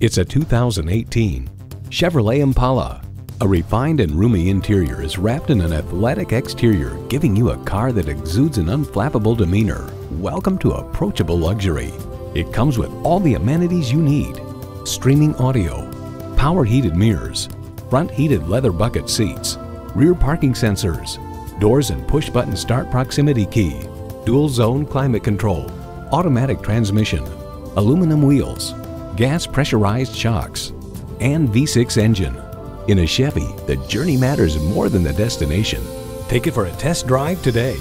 It's a 2018 Chevrolet Impala. A refined and roomy interior is wrapped in an athletic exterior, giving you a car that exudes an unflappable demeanor. Welcome to approachable luxury. It comes with all the amenities you need. Streaming audio, power heated mirrors, front heated leather bucket seats, rear parking sensors, doors and push button start proximity key, dual zone climate control, automatic transmission, aluminum wheels, gas pressurized shocks, and V6 engine. In a Chevy, the journey matters more than the destination. Take it for a test drive today.